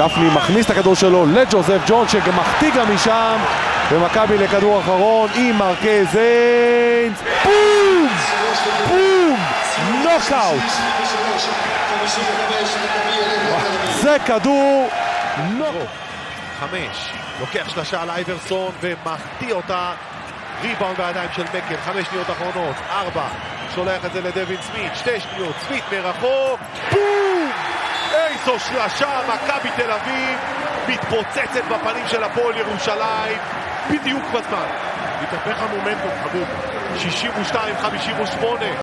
גפני מכניס את הכדור שלו לג'וזף ג'ון שמחטיא גם משם ומכבי לכדור אחרון עם מרקז איינס בום! בום! נוקאוט! זה כדור נוקאוט! חמש, לוקח שלושה על אייברסון ומחטיא אותה ריבאונד בידיים של מקל, חמש שניות אחרונות, ארבע, שולח את זה לדווין סמית, שתי שניות, סמית מרחוק, בום! איזו שלשה, מכבי תל אביב מתפוצצת בפנים של הפועל ירושלים. בדיוק בזמן. מתהפך המומנטום, חבוב, 62-58